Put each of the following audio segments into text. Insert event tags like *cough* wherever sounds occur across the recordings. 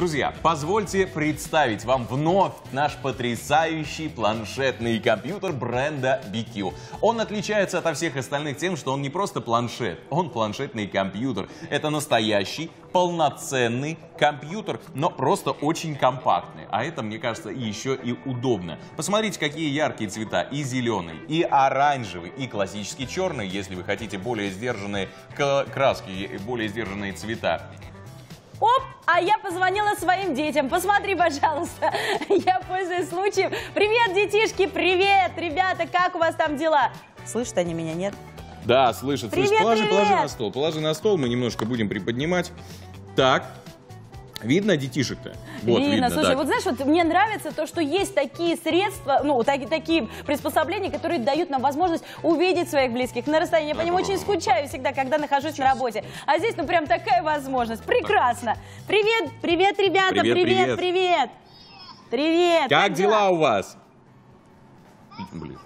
Друзья, позвольте представить вам вновь наш потрясающий планшетный компьютер бренда BQ. Он отличается от всех остальных тем, что он не просто планшет, он планшетный компьютер. Это настоящий, полноценный компьютер, но просто очень компактный. А это, мне кажется, еще и удобно. Посмотрите, какие яркие цвета. И зеленый, и оранжевый, и классический черный, если вы хотите более сдержанные краски, и более сдержанные цвета. Оп, а я позвонила своим детям. Посмотри, пожалуйста. *laughs* Я пользуюсь случаем. Привет, детишки, привет. Ребята, как у вас там дела? Слышат они меня, нет? Да, слышат. Привет, слышат. Положи, привет. положи на стол. Положи на стол, мы немножко будем приподнимать. Так, Видно детишек-то? Вот, видно, видно. Слушай, так. вот знаешь, вот мне нравится то, что есть такие средства, ну, так, такие приспособления, которые дают нам возможность увидеть своих близких на расстоянии. Я по ним очень скучаю всегда, когда нахожусь Сейчас. на работе. А здесь, ну, прям такая возможность. Прекрасно. Привет, привет, ребята, привет, привет, привет. Привет. Как, как дела у вас? Блин.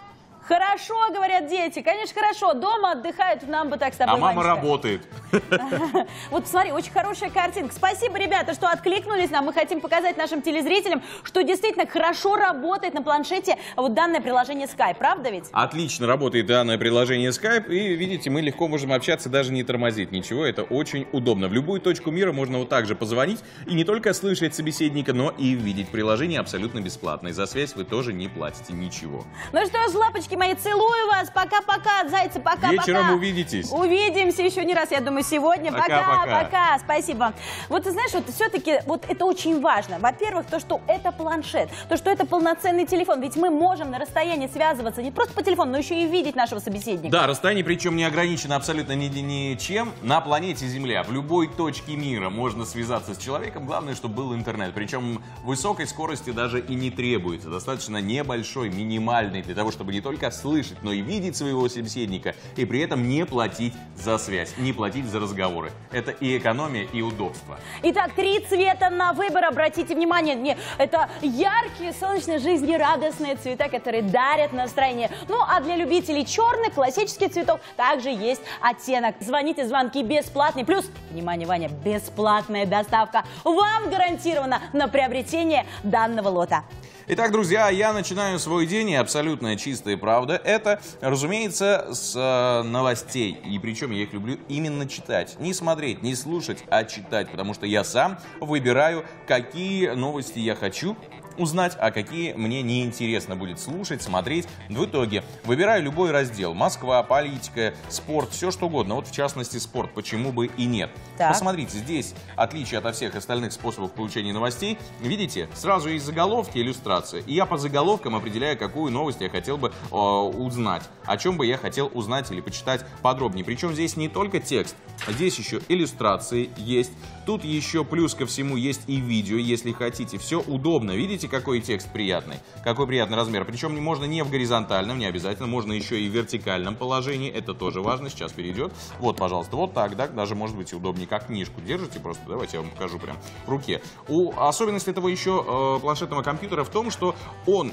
Хорошо, говорят дети, конечно, хорошо. Дома отдыхают, нам бы так с тобой. А мама работает. *laughs* Вот смотри, очень хорошая картинка. Спасибо, ребята, что откликнулись нам. Мы хотим показать нашим телезрителям, что действительно хорошо работает на планшете вот данное приложение Skype, правда ведь? Отлично работает данное приложение Skype. И видите, мы легко можем общаться, даже не тормозить ничего. Это очень удобно. В любую точку мира можно вот так же позвонить и не только слышать собеседника, но и видеть приложение абсолютно бесплатно. И за связь вы тоже не платите ничего. Ну что ж, лапочки, Девочки мои, целую вас. Пока-пока, зайцы, пока-пока. Вечером увидитесь. Увидимся еще не раз, я думаю, сегодня. Пока-пока. Спасибо. Вот ты знаешь, вот все-таки вот это очень важно. Во-первых, то, что это планшет, то, что это полноценный телефон. Ведь мы можем на расстоянии связываться не просто по телефону, но еще и видеть нашего собеседника. Да, расстояние причем не ограничено абсолютно ни, ничем. На планете Земля, в любой точке мира можно связаться с человеком. Главное, чтобы был интернет. Причем высокой скорости даже и не требуется. Достаточно небольшой, минимальный, для того, чтобы не только только слышать, но и видеть своего собеседника, и при этом не платить за связь, не платить за разговоры. Это и экономия, и удобство. Итак, три цвета на выбор. Обратите внимание, не, это яркие, солнечные, жизнерадостные цвета, которые дарят настроение. Ну, а для любителей черных, классических цветов также есть оттенок. Звоните, звонки бесплатные. Плюс, внимание, Ваня, бесплатная доставка вам гарантирована на приобретение данного лота. Итак, друзья, я начинаю свой день, и абсолютно чистая правда. Это, разумеется, с э, новостей. И причем я их люблю именно читать. Не смотреть, не слушать, а читать. Потому что я сам выбираю, какие новости я хочу узнать, а какие мне неинтересно будет слушать, смотреть. В итоге выбираю любой раздел. Москва, политика, спорт, все что угодно. Вот в частности спорт, почему бы и нет. Так. Посмотрите, здесь отличие от всех остальных способов получения новостей. Видите, сразу есть заголовки, иллюстрация. И я по заголовкам определяю, какую новость я хотел бы э, узнать. О чем бы я хотел узнать или почитать подробнее. Причем здесь не только текст, здесь еще иллюстрации есть. Тут еще плюс ко всему есть и видео, если хотите. Все удобно. Видите? Видите, какой текст приятный? Какой приятный размер. Причем можно не в горизонтальном, не обязательно, можно еще и в вертикальном положении. Это тоже важно, сейчас перейдет. Вот, пожалуйста, вот так, да, даже может быть удобнее, как книжку держите просто. Давайте я вам покажу прям в руке. У, особенность этого еще э, планшетного компьютера в том, что он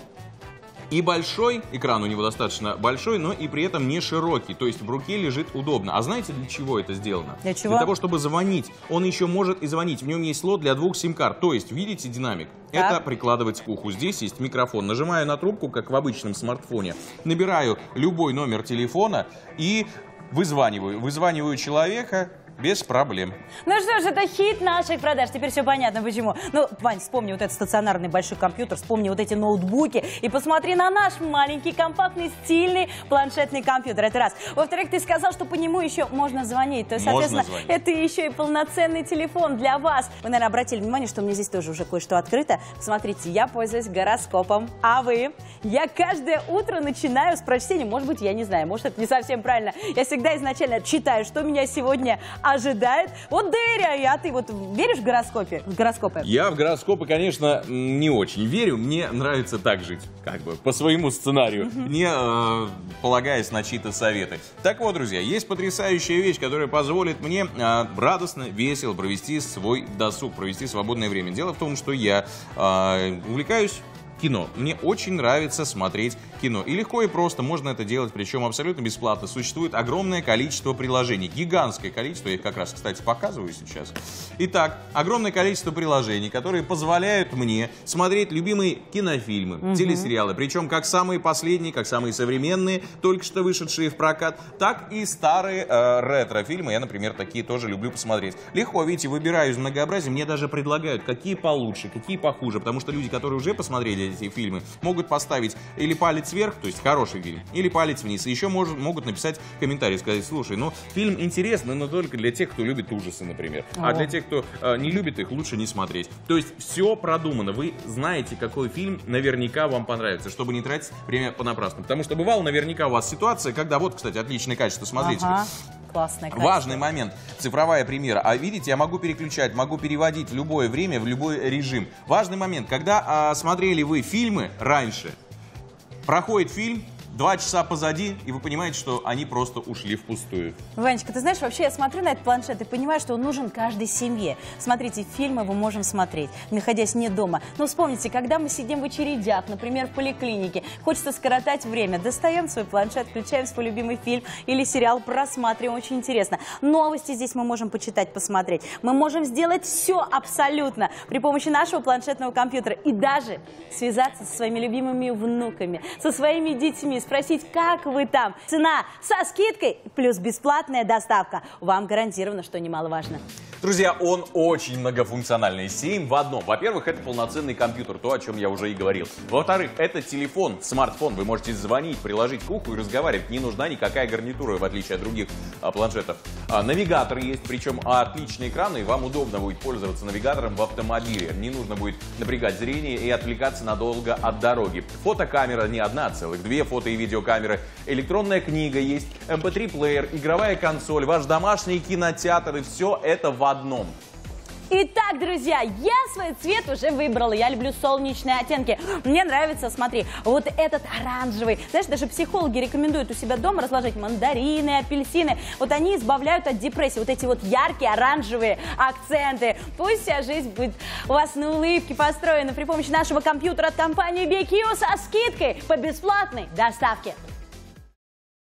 и большой, экран у него достаточно большой, но и при этом не широкий, то есть в руке лежит удобно. А знаете, для чего это сделано? Для чего? Для того, чтобы звонить. Он еще может и звонить. В нем есть слот для двух сим-карт. То есть, видите динамик? Так. Это прикладывать к уху. Здесь есть микрофон. Нажимаю на трубку, как в обычном смартфоне. Набираю любой номер телефона и вызваниваю. Вызваниваю человека, без проблем. Ну что ж, это хит наших продаж. Теперь все понятно, почему. Ну, Вань, вспомни вот этот стационарный большой компьютер, вспомни вот эти ноутбуки и посмотри на наш маленький, компактный, стильный планшетный компьютер. Это раз. Во-вторых, ты сказал, что по нему еще можно звонить. То есть, соответственно, звонить. это еще и полноценный телефон для вас. Вы, наверное, обратили внимание, что у меня здесь тоже уже кое-что открыто. Посмотрите, я пользуюсь гороскопом. А вы? Я каждое утро начинаю с прочтения. Может быть, я не знаю, может, это не совсем правильно. Я всегда изначально читаю, что меня сегодня ожидает. Вот Деря, а ты вот веришь в гороскопе? В гороскопы? Я в гороскопы, конечно, не очень верю. Мне нравится так жить, как бы, по своему сценарию, не э, полагаясь на чьи-то советы. Так вот, друзья, есть потрясающая вещь, которая позволит мне э, радостно, весело провести свой досуг, провести свободное время. Дело в том, что я э, увлекаюсь кино. Мне очень нравится смотреть кино. И легко и просто можно это делать, причем абсолютно бесплатно. Существует огромное количество приложений, гигантское количество, я их как раз, кстати, показываю сейчас. Итак, огромное количество приложений, которые позволяют мне смотреть любимые кинофильмы, угу. телесериалы, причем как самые последние, как самые современные, только что вышедшие в прокат, так и старые э, ретро-фильмы. Я, например, такие тоже люблю посмотреть. Легко, видите, выбираю из многообразия, мне даже предлагают, какие получше, какие похуже, потому что люди, которые уже посмотрели эти фильмы, могут поставить или палец вверх, то есть хороший фильм, или палец вниз. И еще может, могут написать комментарий, сказать, слушай, ну, фильм интересный, но только для тех, кто любит ужасы, например. О. А для тех, кто э, не любит их, лучше не смотреть. То есть все продумано. Вы знаете, какой фильм наверняка вам понравится, чтобы не тратить время понапрасну. Потому что бывало наверняка у вас ситуация, когда, вот, кстати, отличное качество, смотрите. Ага. Классная Важный момент. Цифровая премьера. А видите, я могу переключать, могу переводить в любое время, в любой режим. Важный момент. Когда а, смотрели вы фильмы раньше, проходит фильм, Два часа позади, и вы понимаете, что они просто ушли впустую. Ванечка, ты знаешь, вообще я смотрю на этот планшет и понимаю, что он нужен каждой семье. Смотрите, фильмы мы можем смотреть, находясь не дома. Но вспомните, когда мы сидим в очередях, например, в поликлинике, хочется скоротать время, достаем свой планшет, включаем свой любимый фильм или сериал, просматриваем, очень интересно. Новости здесь мы можем почитать, посмотреть. Мы можем сделать все абсолютно при помощи нашего планшетного компьютера и даже связаться со своими любимыми внуками, со своими детьми, спросить, как вы там. Цена со скидкой плюс бесплатная доставка. Вам гарантировано, что немаловажно. Друзья, он очень многофункциональный. 7 в одном. Во-первых, это полноценный компьютер, то, о чем я уже и говорил. Во-вторых, это телефон, смартфон. Вы можете звонить, приложить к уху и разговаривать. Не нужна никакая гарнитура, в отличие от других а, планшетов. А, навигатор есть, причем отличный экран, и вам удобно будет пользоваться навигатором в автомобиле. Не нужно будет напрягать зрение и отвлекаться надолго от дороги. Фотокамера не одна, а целых две фото и видеокамеры. Электронная книга есть, MP3-плеер, эм игровая консоль, ваш домашний кинотеатр и все это в одном. Итак, друзья, я свой цвет уже выбрала. Я люблю солнечные оттенки. Мне нравится, смотри, вот этот оранжевый. Знаешь, даже психологи рекомендуют у себя дома разложить мандарины, апельсины. Вот они избавляют от депрессии. Вот эти вот яркие оранжевые акценты. Пусть вся жизнь будет у вас на улыбке построена при помощи нашего компьютера от компании BQ со скидкой по бесплатной доставке.